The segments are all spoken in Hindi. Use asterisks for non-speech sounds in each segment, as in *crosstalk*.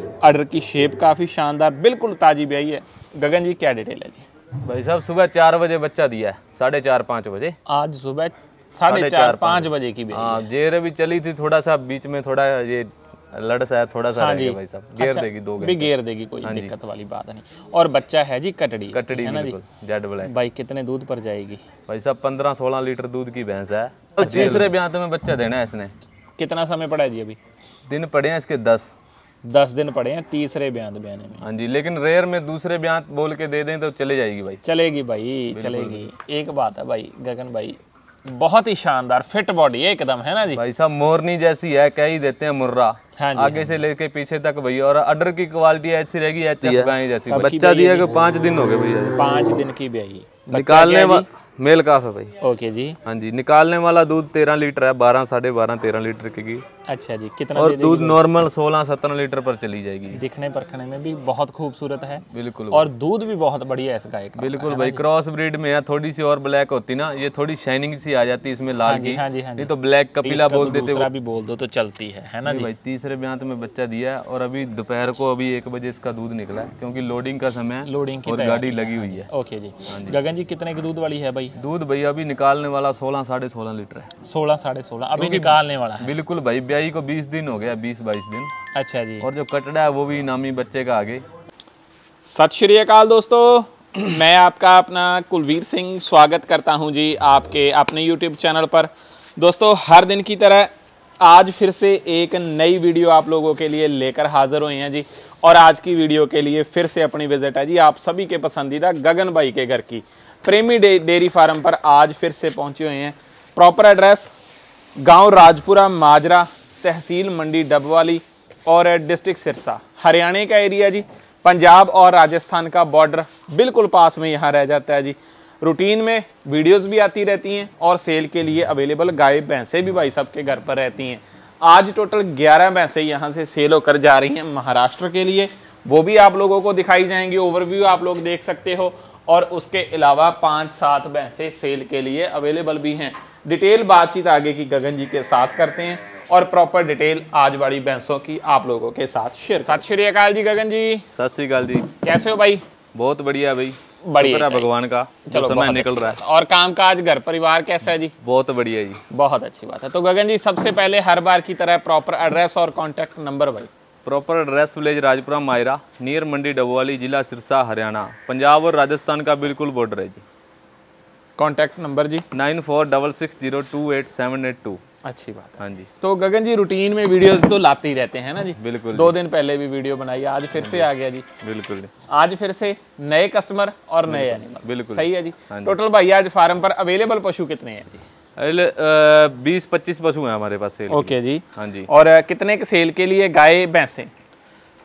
अडर की शेप काफ़ी शानदार बिल्कुल ताजी ब्याई है। गगन जी क्या डिटेल है जी? भाई साहब सुबह चार बजे बच्चा दिया है साढ़े चार पाँच बजे। आज सुबह साढ़े चार पाँच बजे की हाँ जेर अभी चली थी थोड़ा सा बीच में थोड़ा ये लड़ सा है थोड़ा सा रह गया भाई साहब। गेर अच्छा, देगी दो भी गेर देगी कोई हाँ दिक्कत वाली बात नहीं। और बच्चा है जी कटड़ी कटड़ी है ना जी? Z black. भाई कितने दूध पर जाएगी? भाई साहब पंद्रह सोलह लीटर दूध की भैंस है। तो तीसरे ब्याह में बच्चा देना है इसने। कितना समय पड़ा है जी अभी? दिन पड़े हैं इसके दस। दस दिन पड़े हैं तीसरे बयान बयाने में हाँ जी लेकिन रेयर में दूसरे ब्याह बोल के दे दें तो चले जाएगी भाई। चलेगी भाई चलेगी। एक बात है भाई गगन भाई बहुत ही शानदार फिट बॉडी है एकदम है ना जी? भाई साहब मोरनी जैसी है कह ही देते हैं मुर्रा। हाँ जी आगे हाँ से लेके पीछे तक भैया और अडर की क्वालिटी ऐसी रहेगी जैसी। बच्चा दिया पाँच दिन हो गए भैया। पाँच दिन की ब्याई। निकालने वाला मेल काफ है भाई। ओके जी। हाँ जी निकालने वाला दूध तेरह लीटर है बारह साढ़े बारह तेरह लीटर की। अच्छा जी कितना और दूध नॉर्मल सोलह सत्रह लीटर पर चली जाएगी। दिखने परखने में भी बहुत खूबसूरत है। बिल्कुल और दूध भी बहुत बढ़िया है इस गाय का बिल्कुल भाई क्रॉस ब्रीड में है थोड़ी सी और ब्लैक होती ना ये थोड़ी शाइनिंग सी आ जाती इसमें लाल की। हाँ जी हाँ जी। तो ब्लैक कपिला बोल देते भी बोल दो तो चलती है है ना जी? भाई तीसरे ब्याह में बच्चा दिया है और अभी दोपहर को अभी एक बजे इसका दूध निकला है क्योंकि लोडिंग का समय है लोडिंग की और गाड़ी लगी हुई है। ओके जी। गगन जी कितने की दूध वाली है भाई? दूध भैया अभी निकालने वाला सोलह साढ़े सोलह लीटर है। सोलह साढ़े सोलह। अभी निकालने वाला है। बिल्कुल भाई ब्याही को बीस दिन हो गया बीस बाईस दिन। अच्छा जी। और जो कटड़ा है वो भी इनामी बच्चे का आगे। सत श्री अकाल दोस्तों। *clears throat* मैं आपका अपना कुलवीर सिंह स्वागत करता हूँ जी आपके अपने यूट्यूब चैनल पर। दोस्तों हर दिन की तरह आज फिर से एक नई वीडियो आप लोगों के लिए लेकर हाजिर हुए हैं जी। और आज की वीडियो के लिए फिर से अपनी विज़िट है जी आप सभी के पसंदीदा गगन भाई के घर की। प्रेमी डे, डेयरी फार्म पर आज फिर से पहुँचे हुए हैं। प्रॉपर एड्रेस गाँव राजपुरा माजरा तहसील मंडी डबवाली और डिस्ट्रिक्ट सिरसा। हरियाणा का एरिया जी पंजाब और राजस्थान का बॉर्डर बिल्कुल पास में यहाँ रह जाता है जी। रूटीन में वीडियोस भी आती रहती हैं और सेल के लिए अवेलेबल गाय भैंसें भी भाई साहब के घर पर रहती हैं। आज टोटल 11 भैंसें यहाँ से सेल होकर जा रही हैं महाराष्ट्र के लिए। वो भी आप लोगों को दिखाई जाएँगी ओवरव्यू आप लोग देख सकते हो। और उसके अलावा पाँच सात भैंसें सेल के लिए अवेलेबल भी हैं। डिटेल बातचीत आगे की गगन जी के साथ करते हैं और प्रॉपर डिटेल आज बड़ी भैंसों की आप लोगों के साथ शेयर सत श्री अकाल जी गगन जी। सत श्रीकाल जी। कैसे हो भाई? बहुत बढ़िया भाई। बढ़िया भगवान का। चलो समय निकल रहा है। और काम काज घर परिवार कैसा है जी? बहुत बढ़िया जी। बहुत अच्छी बात है। तो गगन जी सबसे पहले हर बार की तरह प्रॉपर एड्रेस और कॉन्टेक्ट नंबर भाई। Proper address village Rajpura Mayra near Mandi Dabwali जिला सिरसा हरियाणा पंजाब और राजस्थान का बिल्कुल बॉर्डर है जी। कॉन्टैक्ट नंबर जी? Nine four double six zero two eight seven eight two अच्छी बात हाँ। जी। तो गगन जी रूटीन में वीडियोस तो लाते ही रहते हैं ना जी? बिल्कुल दो दिन पहले भी वीडियो बनाई आज फिर से आ गया जी। बिल्कुल आज फिर से नए कस्टमर और नए एनिमल बिल्कुल। सही है जी। टोटल भाई आज फार्म पर अवेलेबल पशु कितने हैं जी? बीस पच्चीस पशु हैं हमारे पास सेल ओके जी। हाँ जी। और कितने के सेल के लिए गाय भैंसे?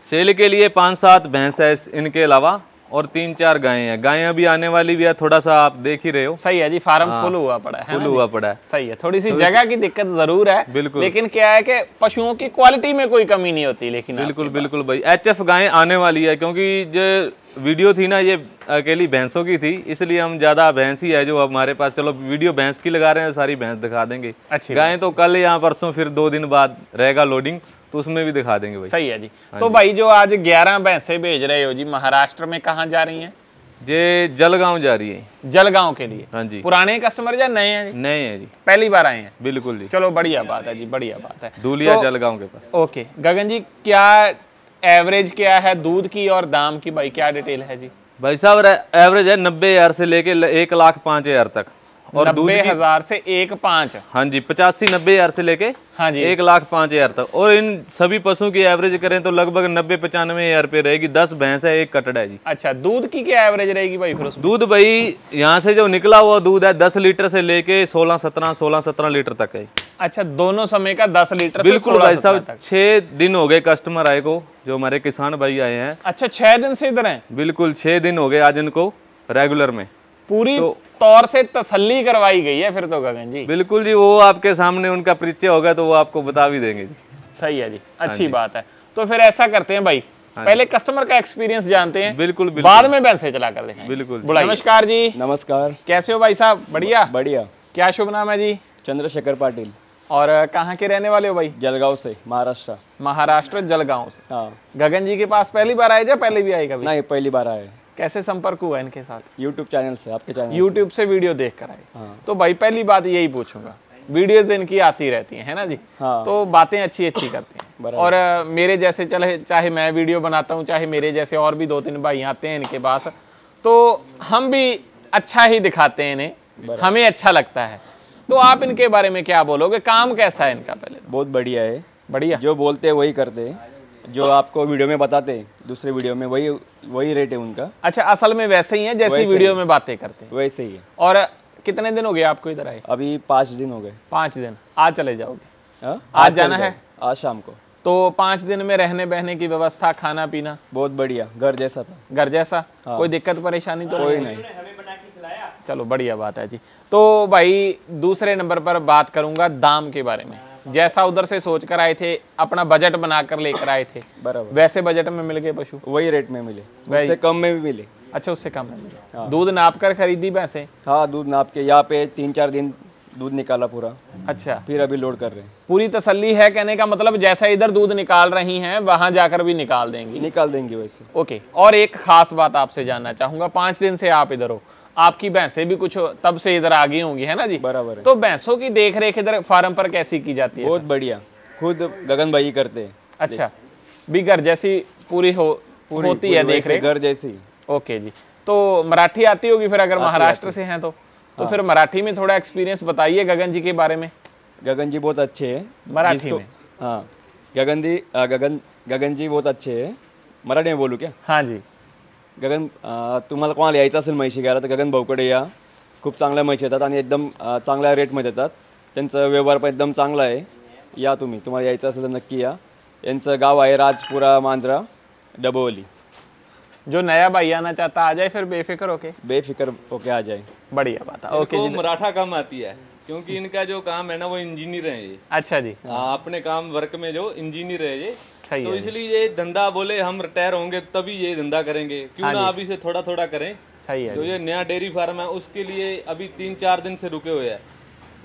सेल के लिए पाँच सात भैंस है इनके अलावा। और तीन चार गायें हैं। गायें अभी आने वाली भी है थोड़ा सा आप देख ही रहे हो। सही है जी फार्म हाँ, फुल हुआ पड़ा है फुल हुआ पड़ा है। सही है थोड़ी सी जगह की दिक्कत ज़रूर है बिल्कुल। लेकिन क्या है कि पशुओं की क्वालिटी में कोई कमी नहीं होती लेकिन बिल्कुल बिल्कुल भाई। एच एफ़ गायें आने वाली है क्योंकि जो वीडियो थी ना ये अकेली भैंसों की थी इसलिए हम ज़्यादा भैंस ही है जो हमारे पास। चलो वीडियो भैंस की लगा रहे हैं सारी भैंस दिखा देंगे। अच्छी गायें तो कल या परसों फिर दो दिन बाद रहेगा लोडिंग तो उसमें भी दिखा देंगे भाई। सही है जी। तो भाई जो आज 11 भैंसे भेज रहे हो जी महाराष्ट्र में कहाँ जा रही हैं? ये जलगांव जा रही है। जलगांव के लिए? हाँ जी। पुराने कस्टमर या नए हैं जी? नए हैं जी। पहली बार आए हैं? बिल्कुल जी। चलो बढ़िया बात है जी बढ़िया बात है। दूलिया जलगांव के पास। ओके गगन जी क्या एवरेज क्या है दूध की और दाम की? भाई क्या डिटेल है जी? भाई साहब एवरेज है नब्बे हज़ार से लेके एक लाख पाँच हज़ार तक। और दूध नब्बे हज़ार से एक पाँच। हाँ जी पचासी नब्बे हज़ार से लेके हाँ जी। एक लाख पाँच हज़ार तक। और इन सभी पशुओं की एवरेज करें तो लगभग नब्बे पचानवे हज़ार पे रहेगी। दस भैंस है एक कटड़ा है जी। अच्छा दूध की क्या एवरेज रहेगी भाई फिर दूध भाई यहाँ से जो निकला हुआ दूध है दस लीटर से लेके सोलह सत्रह सोलह सत्रह लीटर तक है। अच्छा दोनों समय का दस लीटर बिल्कुल भाई साहब छह दिन हो गए कस्टमर आए को जो हमारे किसान भाई आए हैं। अच्छा छह दिन से इधर हैं? बिल्कुल छह दिन हो गए आज इनको रेगुलर में। पूरी तौर से तसल्ली करवाई गई है फिर तो गगन जी। बिल्कुल जी वो आपके सामने उनका परिचय होगा तो वो आपको बता भी देंगे। जी सही है जी अच्छी बात है। तो फिर ऐसा करते हैं भाई पहले कस्टमर का एक्सपीरियंस जानते हैं बिल्कुल बिल्कुल। बाद में भैंसे चला कर देखें बिल्कुल बुलाइए। नमस्कार जी। नमस्कार। कैसे हो भाई साहब? बढ़िया? बढ़िया। क्या शुभ नाम है जी? चंद्रशेखर पाटिल। और कहाँ के रहने वाले हो भाई? जलगांव से महाराष्ट्र। महाराष्ट्र जलगांव से। हाँ। गगन जी के पास पहली बार आए या पहले भी आए कभी? नहीं पहली बार आए। कैसे संपर्क हुआ इनके साथ? यूट्यूब चैनल से आपके चैनल यूट्यूब से वीडियो देख कर आए। हाँ। तो भाई पहली बात यही पूछूँगा। वीडियोज़ इनकी आती रहती हैं है ना जी? हाँ। तो बातें अच्छी अच्छी करते हैं। और मेरे जैसे चले चाहे मैं वीडियो बनाता हूँ चाहे मेरे जैसे और भी दो तीन भाई आते हैं इनके पास तो हम भी अच्छा ही दिखाते हैं इन्हें। हमें अच्छा लगता है। तो आप इनके बारे में क्या बोलोगे? काम कैसा है इनका पहले? बहुत बढ़िया है। बढ़िया। जो बोलते हैं वही करते हैं। जो आपको वीडियो में बताते हैं दूसरे वीडियो में वही वही रेट है उनका। अच्छा असल में वैसे ही है जैसे वीडियो में बातें करते हैं। वैसे ही है। और कितने दिन हो गए आपको इधर आए? अभी पाँच दिन हो गए। पाँच दिन। आज चले जाओगे? हाँ? आज जाना है? आज शाम को। तो पाँच दिन में रहने बहने की व्यवस्था खाना पीना? बहुत बढ़िया घर जैसा था। घर जैसा? हाँ। कोई दिक्कत परेशानी तो कोई नहीं? नहीं। चलो बढ़िया बात है जी। तो भाई दूसरे नंबर पर बात करूँगा दाम के बारे में। जैसा उधर से सोच कर आए थे अपना बजट बनाकर लेकर आए थे। बराबर। वैसे बजट में मिल गए पशु? वही रेट में मिले। उससे कम में भी मिले। अच्छा उससे कम में मिले। दूध नाप कर खरीदी भैंसे हाँ दूध नाप के यहाँ पे तीन चार दिन दूध निकाला पूरा। अच्छा। फिर अभी लोड कर रहे हैं। पूरी तसल्ली है कहने का मतलब जैसा इधर दूध निकाल रही हैं वहाँ जाकर भी निकाल देंगी। निकाल देंगे वैसे। ओके और एक खास बात आपसे जानना चाहूँगा पाँच दिन से आप इधर हो। आपकी भैंसें भी कुछ तब से इधर आ गई होंगी है ना जी? बराबर तो भैंसों की देख रेख इधर फार्म पर कैसी की जाती है? बहुत बढ़िया। खुद गगन भाई करते हैं। अच्छा भी घर जैसी पूरी हो पूरी- होती पूरी है देख रेख घर जैसे। ही ओके जी। तो मराठी आती होगी फिर अगर महाराष्ट्र से हैं तो? तो फिर मराठी में थोड़ा एक्सपीरियंस बताइए गगन जी के बारे में। गगन जी बहुत अच्छे हैं। मराठी में? हाँ। गगन जी गगन गगन जी बहुत अच्छे हैं। मराठी में बोलू क्या? हाँ जी। गगन तुम्हाला कोणाला यायचं असेल म्हैशी घ्यायला तर गगन भाऊकडे या. खूप चांगल्या म्हशी येतात आणि एकदम चांगल्या रेटमध्ये येतात. त्यांचा व्यवहार पण एकदम चांगला आहे. या तुम्ही तुम्हाला यायचं असेल तर नक्की या. यांचं गाव आहे राजपुरा मांजरा डबोली. जो नया भाई आना चाहता आ जाए फिर बेफिक्र होके? बेफिक्र होके आ जाए. बढ़िया बात है। ओके मराठा कम आती है क्योंकि इनका जो काम है ना वो इंजीनियर है ये। अच्छा जी। हाँ, अपने काम वर्क में जो इंजीनियर है ये सही तो इसलिए ये धंधा बोले हम रिटायर होंगे तभी ये धंधा करेंगे। क्यों ना अभी से थोड़ा थोड़ा करें। सही है जो ये नया डेयरी फार्म है उसके लिए अभी तीन चार दिन से रुके हुए हैं।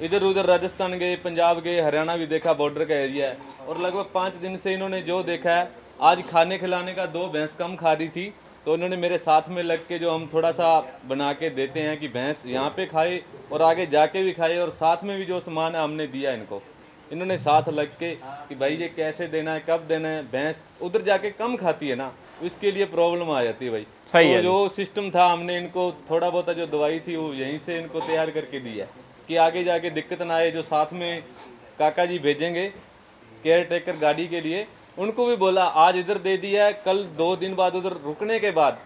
इधर उधर राजस्थान गए पंजाब गए हरियाणा भी देखा बॉर्डर का एरिया है। और लगभग पाँच दिन से इन्होंने जो देखा है आज खाने खिलाने का दो भैंस कम खा रही थी तो इन्होंने मेरे साथ में लग के जो हम थोड़ा सा बना के देते हैं कि भैंस यहाँ पे खाए और आगे जाके भी खाए और साथ में भी जो सामान है हमने दिया इनको। इन्होंने साथ लग के कि भाई ये कैसे देना है कब देना है भैंस उधर जाके कम खाती है ना इसके लिए प्रॉब्लम आ जाती है भाई। सही तो है जो सिस्टम था हमने इनको थोड़ा बहुत जो दवाई थी वो यहीं से इनको तैयार करके दी है कि आगे जाके दिक्कत ना आए जो साथ में काका जी भेजेंगे केयर टेकर गाड़ी के लिए उनको भी बोला आज इधर दे दिया है कल दो दिन बाद उधर रुकने के बाद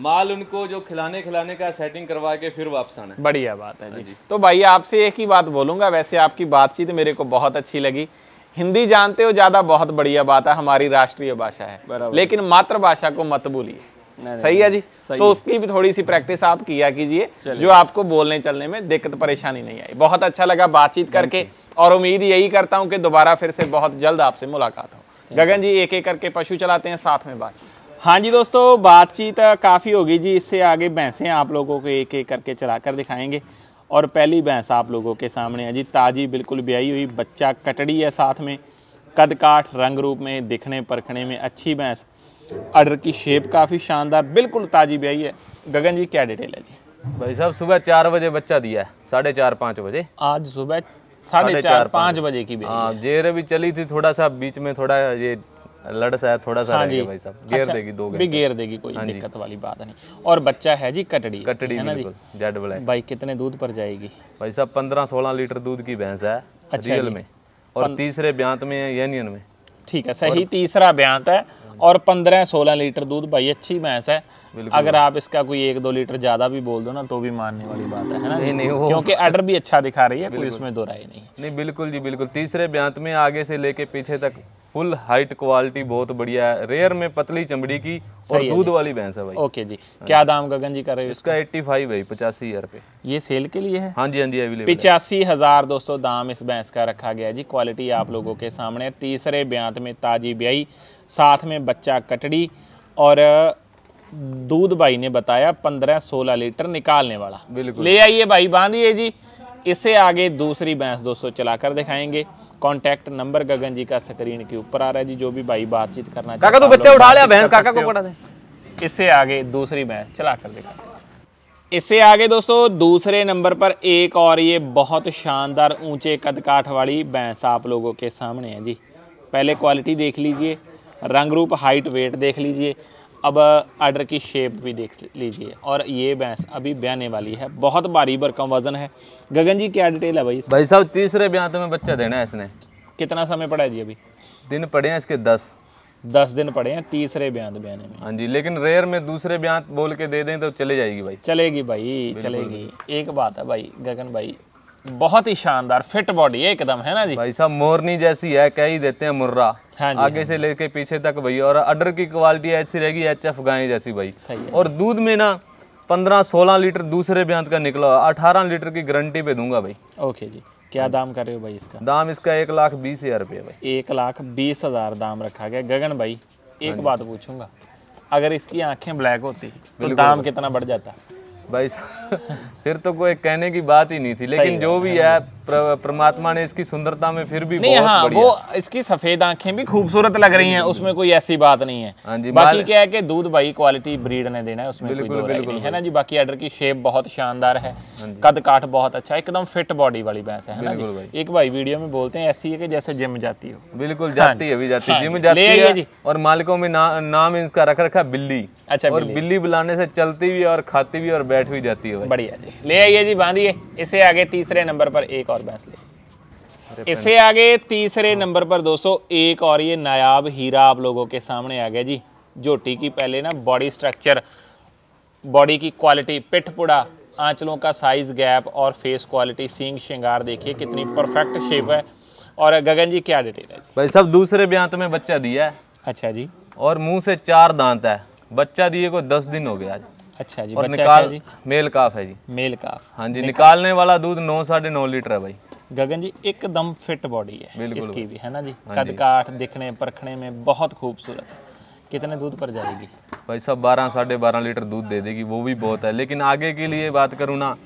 माल उनको जो खिलाने खिलाने का सेटिंग करवा के फिर वापस आना है। बढ़िया बात है जी। तो भाई आपसे एक ही बात बोलूँगा वैसे आपकी बातचीत मेरे को बहुत अच्छी लगी। हिंदी जानते हो ज़्यादा बहुत बढ़िया बात है हमारी राष्ट्रीय भाषा है। लेकिन मातृभाषा को मत भूलिए नहीं, सही है जी? सही तो उसकी भी थोड़ी सी प्रैक्टिस आप किया कीजिए जो आपको बोलने चलने में दिक्कत परेशानी नहीं आई। बहुत अच्छा लगा बातचीत करके और उम्मीद यही करता हूँ कि दोबारा फिर से बहुत जल्द आपसे मुलाकात हो। गगन जी एक एक करके पशु चलाते हैं साथ में बातचीत। हाँ जी दोस्तों बातचीत काफ़ी होगी जी। इससे आगे भैंसें आप लोगों को एक एक करके चलाकर दिखाएँगे। और पहली भैंस आप लोगों के सामने है जी ताजी बिल्कुल ब्याई हुई बच्चा कटड़ी है साथ में। कद काठ रंग रूप में दिखने परखने में अच्छी भैंस। अडर की शेप काफ़ी शानदार बिल्कुल ताजी ब्याई है। गगन जी क्या डिटेल है जी? भाई साहब सुबह चार बजे बच्चा दिया है साढ़े चार पाँच बजे। आज सुबह साढ़े चार पाँच बजे की हाँ। जेर अभी चली थी थोड़ा सा बीच में थोड़ा ये लड़ सा है थोड़ा सा हाँ जी। भाई साहब। गेर अच्छा, देगी दो भी गेर देगी कोई दिक्कत वाली बात नहीं। और बच्चा है जी कटड़ी कटड़ी है ना जी? Z black. भाई कितने दूध पर जाएगी? भाई साहब पंद्रह सोलह लीटर दूध की भैंस है अच्छा रियल में। और तीसरे ब्यांत में है यूनियन में। ठीक है सही तीसरा बयान है और पंद्रह सोलह लीटर दूध भाई अच्छी भैंस है। अगर आप इसका कोई एक दो लीटर ज़्यादा भी बोल दो ना तो भी मानने वाली बात है है ना नहीं नहीं वो क्योंकि अडर भी अच्छा दिखा रही है कोई उसमें दो राय नहीं। नहीं बिल्कुल जी बिल्कुल। तीसरे ब्यांत में आगे से लेके पीछे तक फुल हाइट क्वालिटी बहुत बढ़िया है। रेयर में पतली चमड़ी की और दूध वाली भैंस है भाई। ओके जी। क्या दाम गगन जी कर रहे हो इसका 85 भाई पचासी हज़ार रुपये ये सेल के लिए है? हाँ जी हाँ जी अवेलेबल पिचासी हज़ार दोस्तों दाम इस भैंस का रखा गया जी। क्वालिटी आप लोगों के सामने। तीसरे ब्यांत में ताजी ब्याई साथ में बच्चा कटड़ी और दूध भाई ने बताया पंद्रह सोलह लीटर निकालने वाला। बिल्कुल। ले आइए भाई बांधिए जी। इससे आगे दूसरी भैंस दोस्तों चलाकर दिखाएँगे। कांटेक्ट नंबर गगन जी का स्क्रीन के ऊपर आ रहा है जी जो भी भाई बातचीत करना काका तू बच्चा उठा लिया बहन काका को। पड़ा दे। इससे आगे दूसरी भैंस चलाकर दिखाते हैं इससे आगे दोस्तों दूसरे नंबर पर एक और ये बहुत शानदार ऊँचे कद काठ वाली भैंस आप लोगों के सामने है जी। पहले क्वालिटी देख लीजिए रंग रूप हाइट वेट देख लीजिए। अब आर्डर की शेप भी देख लीजिए। और ये भैंस अभी ब्याने वाली है। बहुत भारी भरकम वज़न है। गगन जी क्या डिटेल है भाई भाई साहब तीसरे ब्याह में बच्चा देना है इसने। कितना समय पड़ा है जी अभी? दिन पड़े हैं इसके दस। दस दिन पड़े हैं तीसरे बयान ब्याने में। हाँ जी लेकिन रेयर में दूसरे ब्याह बोल के दे दें तो चले जाएगी भाई। चलेगी भाई चलेगी। एक बात है भाई गगन भाई बहुत ही शानदार फिट बॉडी है एकदम है ना जी? भाई साहब मोरनी जैसी है कह ही देते हैं मुर्रा। हाँ जी आगे हाँ से लेके पीछे तक भाई और अडर की क्वालिटी ऐसी रहेगी एच एफ़ गाय जैसी भाई। सही है। और दूध में ना पंद्रह सोलह लीटर दूसरे ब्यांत का निकला अठारह लीटर की गारंटी पे दूँगा भाई। ओके जी क्या दाम कर रहे हो भाई इसका? दाम इसका एक लाख बीस हज़ार रुपये भाई। एक लाख बीस हज़ार दाम रखा गया। गगन भाई एक बात पूछूँगा अगर इसकी आँखें ब्लैक होती तो दाम कितना बढ़ जाता? भाई फिर तो कोई कहने की बात ही नहीं थी लेकिन जो भी है परमात्मा ने इसकी सुंदरता में फिर भी नहीं हाँ वो इसकी सफ़ेद आँखें भी खूबसूरत लग रही हैं उसमें कोई ऐसी बात नहीं है। हाँ जी, बाकी क्या है कि दूध भाई क्वालिटी ब्रीड ने देना है उसमें कोई दो राय नहीं है ना जी बाकी आर्डर की शेप बहुत शानदार है। कद काठ बहुत अच्छा है एकदम फिट बॉडी वाली भैंस है है ना जी? एक भाई वीडियो में बोलते हैं ऐसी है कि जैसे जिम जाती हो। बिल्कुल जाती है जाती हाँ। जिम जाती है और मालिकों में नाम इसका रख रखा बिल्ली। अच्छा और बिल्ली। बुलाने से चलती भी और खाती भी और बैठ भी जाती है बढ़िया जी। ले आइए जी बांधिए। इसे आगे तीसरे नंबर पर एक और भैंस ले। इसे आगे तीसरे नंबर पर दोस्तों एक और ये नायाब हीरा आप लोगों के सामने आ गया जी। झोटी की पहले ना बॉडी स्ट्रक्चर बॉडी की क्वालिटी पिठ पुड़ा आंचलों का साइज़ गैप और फेस क्वालिटी सींग श्रृंगार देखिए कितनी परफेक्ट शेप है। और गगन जी क्या डिटेल है जी? भाई सब दूसरे ब्यांत में बच्चा दिया है। अच्छा जी। और मुँह से चार दांत है। बच्चा दिए को दस दिन हो गया आज। अच्छा जी और बच्चा है निकाल जी? मेल काफ है जी। मेल काफ। हाँ जी निकालने वाला दूध नौ साढ़े नौ लीटर है भाई। गगन जी एकदम फिट बॉडी है बिल्कुल इसकी भी है ना जी? कद काठ दिखने परखने में बहुत खूबसूरत है। कितने दूध पर जाएगी? भाई सब बारह साढ़े बारह लीटर दूध दे देगी वो भी बहुत है। लेकिन आगे के लिए बात करूँ ना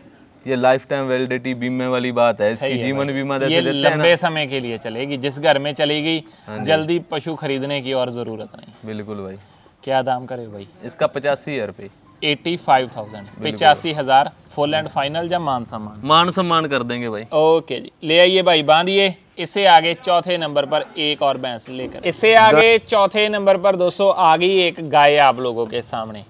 ये लाइफ टाइम वैलिडिटी बीमे वाली बात है। इसकी जीवन बीमा ये जैसे देते हैं ना। लंबे समय के लिए चलेगी जिस घर में चलेगी जल्दी पशु खरीदने की और ज़रूरत नहीं। बिल्कुल भाई। क्या दाम करे भाई? इसका पचासी हज़ार रुपये। Eighty five thousand. पिचासी हज़ार फुल एंड फाइनल या मान सम्मान? मान सम्मान कर देंगे भाई। ओके जी। ले आइए भाई बांधिए। इससे आगे चौथे नंबर पर एक और भैंस लेकर। इससे आगे चौथे नंबर पर दोस्तों आ गई एक गाय आप लोगों के सामने।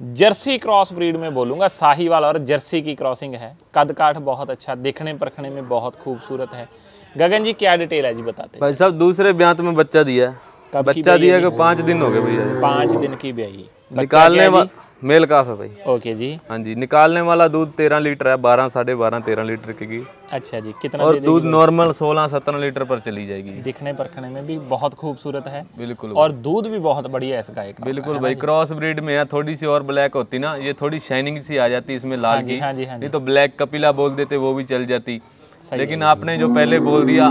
जर्सी क्रॉस ब्रीड में बोलूँगा साहीवाल और जर्सी की क्रॉसिंग है। कद काठ बहुत अच्छा दिखने परखने में बहुत खूबसूरत है। गगन जी क्या डिटेल है जी बताते भाई साहब दूसरे ब्यांत में बच्चा दिया बच्चा दिया को पाँच दिन हो गए भैया। पाँच दिन की ब्याई निकालने वाला मेल काफ है भाई। ओके जी। हाँ जी निकालने वाला दूध तेरह लीटर है बारह साढ़े बारह तेरह लीटर की। अच्छा जी कितना और दूध नॉर्मल सोलह सत्रह लीटर पर चली जाएगी। दिखने परखने में भी बहुत खूबसूरत है। बिल्कुल और दूध भी बहुत बढ़िया है इस गाय का बिल्कुल भाई क्रॉस ब्रीड में है थोड़ी सी और ब्लैक होती ना ये थोड़ी शाइनिंग सी आ जाती इसमें लाल की। हाँ जी हाँ नहीं तो ब्लैक कपिला बोल देते वो भी चल जाती। लेकिन आपने जो पहले बोल दिया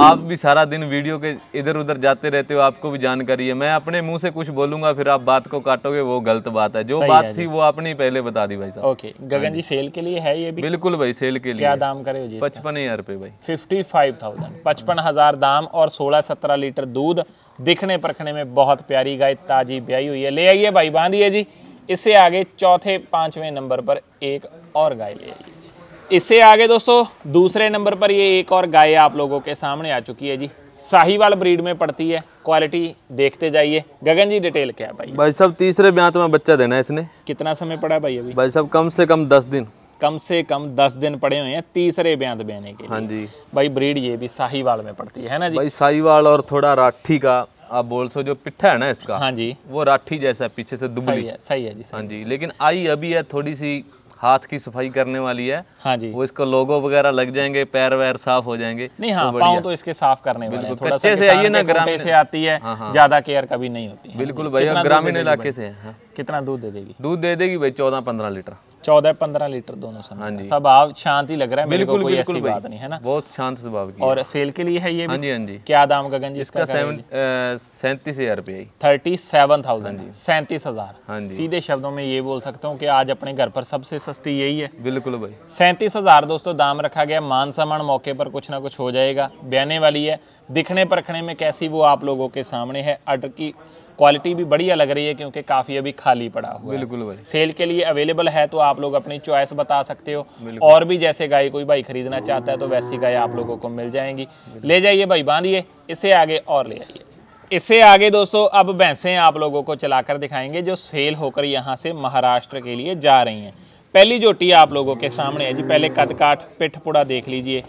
आप भी सारा दिन वीडियो के इधर उधर जाते रहते हो आपको भी जानकारी है। मैं अपने मुँह से कुछ बोलूँगा फिर आप बात को काटोगे वो गलत बात है। जो बात थी वो आपने ही पहले बता दी भाई साहब। ओके गगन जी सेल के लिए है ये भी? बिल्कुल भाई सेल के लिए क्या दाम करे जी पचपन हज़ार रुपये भाई। Fifty five thousand. पचपन हज़ार दाम और सोलह सत्रह लीटर दूध दिखने परखने में बहुत प्यारी गाय ताजी ब्याई हुई है। ले आइए भाई बांधिए जी। इससे आगे चौथे पाँचवें नंबर पर एक और गाय ले आइए जी। इससे आगे दोस्तों दूसरे नंबर पर ये एक और गाय आप लोगों के सामने आ चुकी है जी। साहिवाल ब्रीड में पड़ती है। क्वालिटी देखते जाइए। गगन जी डिटेल क्या है भाई? भाई साहब तीसरे ब्यांत में बच्चा देना है इसने। कितना समय पड़ा है भाई अभी? भाई साहब कम से कम दस दिन। कम से कम दस दिन पड़े हुए हैं तीसरे ब्यांत बहने के हाँ जी। भाई ब्रीड ये भी साहिवाल में पड़ती है है ना जी? भाई साहिवाल और थोड़ा राठी का आप बोल सो जो पिट्ठा है ना इसका हाँ जी। वो राठी जैसा पीछे से दुबली। सही है सही है जी सही हाँ जी लेकिन आई अभी है थोड़ी सी हाथ की सफ़ाई करने वाली है हाँ जी। वो इसको लोगो वगैरह लग जाएँगे पैर वैर साफ़ हो जाएँगे नहीं हाँ पाँव तो इसके साफ़ करने बिल्कुल थोड़ा सा कच्चे से आइए ना ग्रामीण। से आती है ज़्यादा केयर कभी नहीं होती। बिल्कुल भैया ग्रामीण इलाके से है हाँ। कितना दूध दे देगी? दूध दे देगी भाई चौदह पंद्रह लीटर। चौदह पंद्रह लीटर दोनों समय हाँ जी। सब आप शांत ही लग रहा है मेरे को कोई ऐसी बात नहीं है ना? बहुत शांत स्वभाव की और सेल के लिए है ये हाँ जी हाँ जी। क्या दाम गगन जी इसका सैंतीस हज़ार रुपये थर्टी सेवन थाउज़ेंड सैंतीस हज़ार। हाँ जी। सीधे शब्दों में ये बोल सकता हूँ कि आज अपने घर पर सबसे सस्ती यही है। बिल्कुल भाई। सैंतीस हज़ार दोस्तों दाम रखा गया। मान सम्मान मौके पर कुछ ना कुछ हो जाएगा। बयाने वाली है। दिखने परखने में कैसी वो आप लोगों के सामने है। अडर की क्वालिटी भी बढ़िया लग रही है क्योंकि काफ़ी अभी खाली पड़ा हुआ है। बिल्कुल भाई। सेल के लिए अवेलेबल है तो आप लोग अपनी चॉइस बता सकते हो। और भी जैसे गाय कोई भाई खरीदना चाहता है तो वैसी गाय आप लोगों को मिल जाएँगी। ले जाइए भाई बांधिए इससे आगे और ले आइए। इससे आगे दोस्तों अब भैंसें आप लोगों को चलाकर दिखाएँगे जो सेल होकर यहाँ से महाराष्ट्र के लिए जा रही हैं। पहली जोटी आप लोगों के सामने है जी पहले कदकाठ पिठपुड़ा देख लीजिए।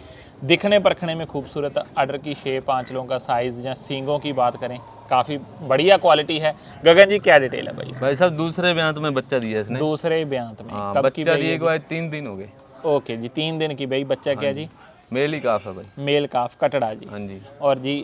दिखने परखने में खूबसूरत अडर की शेप आंचलों का साइज़ या सींगों की बात करें। काफ़ी बढ़िया क्वालिटी है। गगन जी क्या डिटेल है भाई भाई साहब दूसरे ब्यांत में बच्चा दिया इसने। दूसरे बयान में। हाँ कब बच्चा दिए को आज तीन दिन हो गए। ओके जी तीन दिन की भाई। बच्चा क्या जी। मेल ही काफ है भाई। मेल काफ कटड़ा जी। हाँ जी। और जी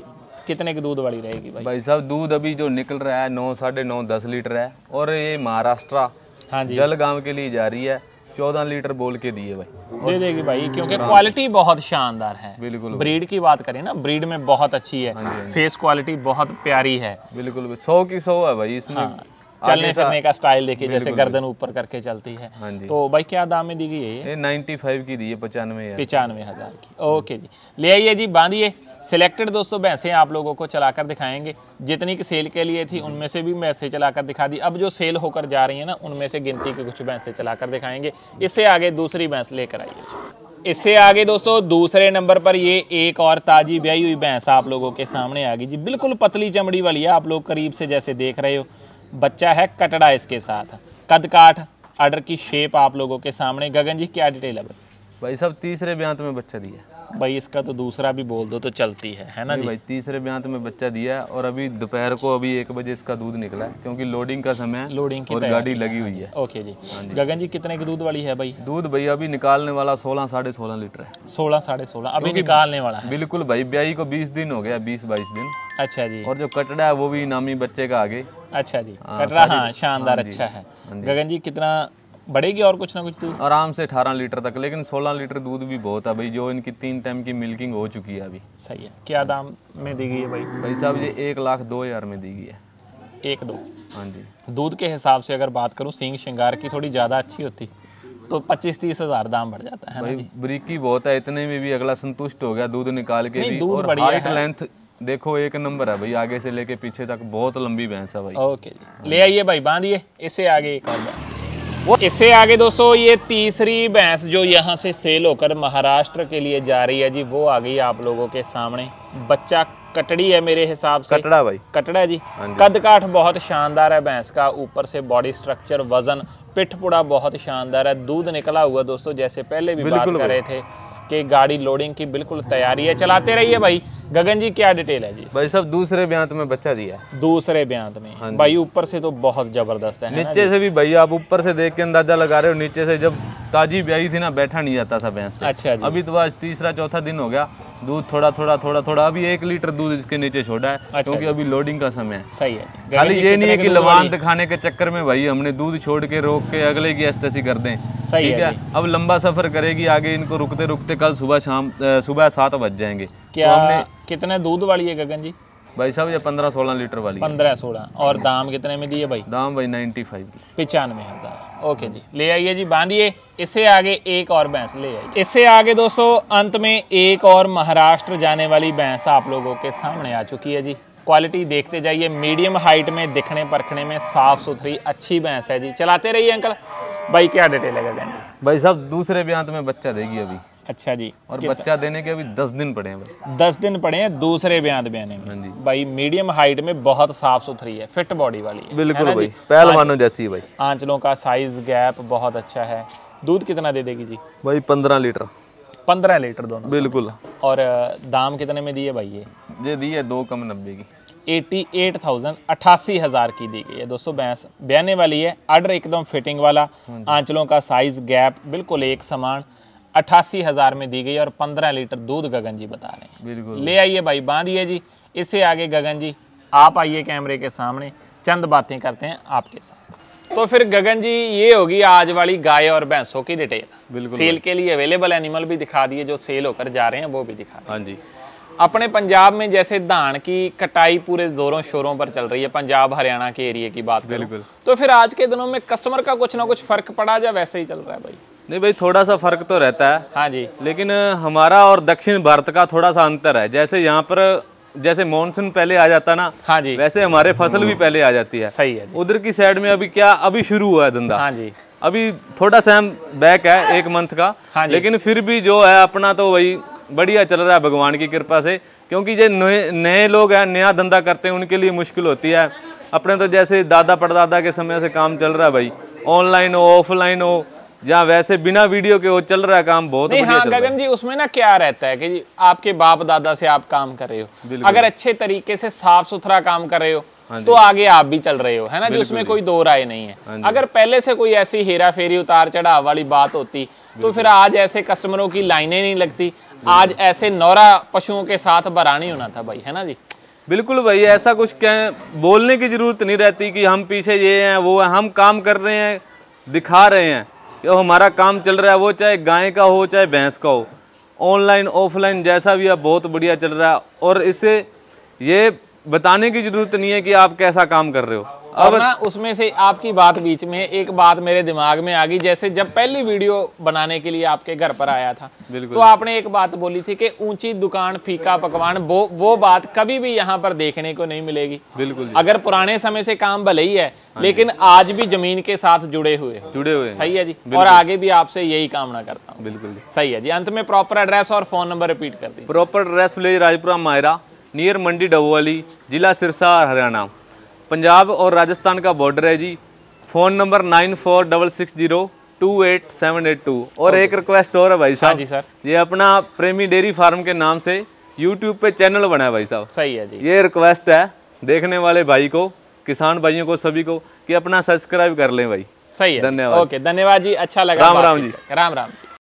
कितने की दूध वाली रहेगी भाई? भाई साहब दूध अभी जो निकल रहा है नौ साढ़े नौ दस लीटर है। और ये महाराष्ट्र हाँ जी। जलगांव के लिए जा रही है। चौदह लीटर बोल के दिए भाई। दे देगी भाई क्योंकि क्वालिटी बहुत शानदार है। बिल्कुल। ब्रीड की बात करें ना ब्रीड में बहुत अच्छी है। फेस क्वालिटी बहुत प्यारी है। बिल्कुल सौ की सौ है भाई इसमें हाँ, चलने फिरने का स्टाइल देखिए जैसे गर्दन ऊपर करके चलती है। हाँ तो भाई क्या दाम में दी गई है ये? ये नाइन्टी फाइव की दी है पचानवे पचानवे हज़ार की। ओके जी। ले आइए जी बांधिए। सिलेक्टेड दोस्तों भैंसें आप लोगों को चलाकर दिखाएँगे। जितनी की सेल के लिए थी, उनमें से भी भैंसें चलाकर दिखा दी। अब जो सेल होकर जा रही है ना, उनमें से गिनती की कुछ भैंसें चलाकर दिखाएँगे। इससे आगे दूसरी भैंस लेकर आइए इससे आगे दोस्तों, दूसरे नंबर पर ये एक और ताजी ब्याई हुई भैंस आप लोगों के सामने आ गई जी। बिल्कुल पतली चमड़ी वाली है, आप लोग करीब से जैसे देख रहे हो। बच्चा है कटड़ा इसके साथ। कद काठ आर्डर की शेप आप लोगों के सामने। गगन जी, क्या डिटेल है भाई? भाई साहब तीसरे ब्यांत में बच्चा दिया। भाई इसका तो दूसरा भी बोल दो तो चलती है है ना जी? भाई तीसरे ब्यांत में बच्चा दिया है और अभी दोपहर को अभी एक बजे इसका दूध निकला है क्योंकि लोडिंग का समय है लोडिंग की और गाड़ी लगी हुई है। ओके जी। गगन जी कितने की दूध वाली है भाई? दूध भैया अभी निकालने वाला सोलह साढ़े सोलह लीटर है। सोलह साढ़े सोलह। अभी निकालने वाला है। बिल्कुल भाई ब्याई को बीस दिन हो गया बीस बाईस दिन। अच्छा जी। और जो कटड़ा है वो भी इनामी बच्चे का आगे। अच्छा जी। कटरा हाँ शानदार अच्छा है। गगन जी कितना बढ़ेगी और कुछ ना कुछ दूध? आराम से अठारह लीटर तक लेकिन सोलह लीटर दूध भी बहुत है भाई जो इनकी तीन टाइम की मिल्किंग हो चुकी है अभी। सही है। क्या दाम में दी गई है भाई? भाई साहब ये एक लाख दो हज़ार में दी गई है। एक दो। हाँ जी। दूध के हिसाब से अगर बात करूँ सिंग श्रृंगार की थोड़ी ज़्यादा अच्छी होती तो पच्चीस तीस हज़ार दाम बढ़ जाता है भाई बरीकी बहुत है इतने में भी अगला संतुष्ट हो गया दूध निकाल के भी। और हाइट लेंथ देखो एक नंबर है भाई आगे से लेके पीछे तक बहुत लंबी भैंस है भाई। ओके ले आइए भाई बांधिए इससे आगे एक और भैंस। वो इससे आगे दोस्तों ये तीसरी भैंस जो यहाँ से सेल होकर महाराष्ट्र के लिए जा रही है जी वो आ गई आप लोगों के सामने। बच्चा कटड़ी है मेरे हिसाब से। कटड़ा भाई। कटड़ा जी। हाँ जी। कद काठ बहुत शानदार है भैंस का ऊपर से बॉडी स्ट्रक्चर वज़न पिठपुड़ा बहुत शानदार है। दूध निकला हुआ दोस्तों जैसे पहले भी बात कर रहे थे कि गाड़ी लोडिंग की बिल्कुल तैयारी है। चलाते रहिए भाई। गगन जी क्या डिटेल है जी भाई साहब दूसरे ब्यांत में बच्चा दिया है। दूसरे बयान में? हाँ भाई ऊपर से तो बहुत ज़बरदस्त है नीचे से भी भाई आप ऊपर से देख के अंदाज़ा लगा रहे हो नीचे से जब ताजी ब्याई थी ना बैठा नहीं जाता था भैंस अच्छा जी। अभी तो आज तीसरा चौथा दिन हो गया। दूध थोड़ा थोड़ा थोड़ा थोड़ा अभी एक लीटर दूध इसके नीचे छोड़ा है अच्छा क्योंकि अभी लोडिंग का समय है। सही है खाली ये नहीं है की लवान दिखाने के चक्कर में भाई हमने दूध छोड़ के रोक के अगले की एस्तसी कर दें। सही ठीक है है? अब लंबा सफ़र करेगी आगे इनको रुकते रुकते कल सुबह शाम सुबह सात बज जाएँगे। क्या कितने दूध वाली है गगन जी? भाई साहब ये पंद्रह सोलह लीटर वाली पंद्रह सोलह। और दाम कितने में दिए भाई? दाम भाई नाइन्टी फाइव पिचानवे हज़ार। ओके जी। ले आइए जी बांधिए। इससे आगे एक और भैंस ले आइए। इससे आगे दोस्तों अंत में एक और महाराष्ट्र जाने वाली भैंस आप लोगों के सामने आ चुकी है जी। क्वालिटी देखते जाइए। मीडियम हाइट में दिखने परखने में साफ़ सुथरी अच्छी भैंस है जी। चलाते रहिए अंकल। भाई क्या डिटेल है गगन जी? भाई साहब दूसरे ब्यांत में बच्चा देगी अभी। अच्छा जी और बच्चा देने के अभी दस दिन पड़े हैं दस दिन पड़े हैं दूसरे बयान बयाने हाँ में भाई मीडियम हाइट में बहुत साफ़ सुथरी है फिट बॉडी वाली है। बिल्कुल भाई पहलवानों जैसी है भाई। आंचलों का साइज़ गैप बहुत अच्छा है। दूध कितना दे देगी जी? भाई पंद्रह लीटर। पंद्रह लीटर दोनों बिल्कुल। और दाम कितने में दिए भाई ये? ये दी है दो कम नब्बे की। एटी एट थाउज़ेंड अट्ठासी हज़ार की दी गई है। दोस्तों भैंस बयाने वाली है आर्डर एकदम फिटिंग वाला। आंचलों का साइज़ गैप बिल्कुल एक समान। अट्ठासी हज़ार में दी गई और पंद्रह लीटर दूध गगन जी बता रहे हैं। बिल्कुल। ले आइए भाई बांधिए जी। इसे आगे गगन जी आप आइए कैमरे के सामने। चंद बातें करते हैं आपके साथ। तो फिर गगन जी ये होगी आज वाली गाय और भैंसों की डिटेल। बिल्कुल सेल के लिए अवेलेबल एनिमल भी दिखा दिए जो सेल होकर जा रहे हैं वो भी दिखा हाँ जी। अपने पंजाब में जैसे धान की कटाई पूरे जोरों शोरों पर चल रही है पंजाब हरियाणा के एरिया की बात बिल्कुल। तो फिर आज के दिनों में कस्टमर का कुछ ना कुछ फ़र्क पड़ा या वैसे ही चल रहा है भाई? नहीं भाई थोड़ा सा फ़र्क तो रहता है। हाँ जी। लेकिन हमारा और दक्षिण भारत का थोड़ा सा अंतर है। जैसे यहाँ पर जैसे मानसून पहले आ जाता ना हाँ जी। वैसे हमारे फ़सल भी पहले आ जाती है। सही है उधर की साइड में अभी क्या अभी शुरू हुआ है धंधा। हाँ जी। अभी थोड़ा सा बैक है एक मंथ का। हाँ। लेकिन फिर भी जो है अपना तो वही बढ़िया चल रहा है भगवान की कृपा से क्योंकि जो नए नए लोग हैं नया धंधा करते हैं उनके लिए मुश्किल होती है। अपने तो जैसे दादा परदादा के समय से काम चल रहा है भाई ऑनलाइन हो ऑफलाइन हो या वैसे बिना वीडियो के वो चल रहा है काम बहुत नहीं हाँ गगन जी उसमें ना क्या रहता है कि जी आपके बाप दादा से आप काम कर रहे हो। अगर अच्छे तरीके से साफ़ सुथरा काम कर रहे हो हाँ तो आगे आप भी चल रहे हो है ना? जी उसमें कोई दो राय नहीं हाँ। है अगर पहले से कोई ऐसी हेरा फेरी उतार चढ़ाव वाली बात होती तो फिर आज ऐसे कस्टमरों की लाइनें नहीं लगती आज ऐसे नौरा पशुओं के साथ बरानी होना था भाई, है ना जी? बिल्कुल भाई, ऐसा कुछ कह बोलने की ज़रूरत नहीं रहती कि हम पीछे ये हैं, वो है, हम काम कर रहे हैं, दिखा रहे हैं। कि हमारा काम चल रहा है, वो चाहे गाय का हो, चाहे भैंस का हो। ऑनलाइन, ऑफलाइन जैसा भी है, बहुत बढ़िया चल रहा है। और इससे ये बताने की ज़रूरत नहीं है कि आप कैसा काम कर रहे हो। अब ना उसमें से आपकी बात बीच में एक बात मेरे दिमाग में आ गई जैसे जब पहली वीडियो बनाने के लिए आपके घर पर आया था तो आपने एक बात बोली थी कि ऊँची दुकान फीका पकवान वो वो बात कभी भी यहाँ पर देखने को नहीं मिलेगी। बिल्कुल अगर पुराने समय से काम भले ही है लेकिन आज भी ज़मीन के साथ जुड़े हुए जुड़े हुए सही है जी। और आगे भी आपसे यही कामना करता हूँ। बिल्कुल सही है जी। अंत में प्रॉपर एड्रेस और फ़ोन नंबर रिपीट कर दीजिए। Proper address village Rajpura Mayra near Mandi Dabwali जिला सिरसा हरियाणा। पंजाब और राजस्थान का बॉर्डर है जी। Phone number nine four double six zero two eight seven eight two और एक रिक्वेस्ट और है भाई हाँ साहब जी सर ये अपना प्रेमी डेयरी फार्म के नाम से यूट्यूब पे चैनल बना है भाई साहब। सही है जी। ये रिक्वेस्ट है देखने वाले भाई को किसान भाइयों को सभी को कि अपना सब्सक्राइब कर लें भाई। सही है। धन्यवाद। ओके धन्यवाद जी। अच्छा लगा राम राम जी। राम राम जी।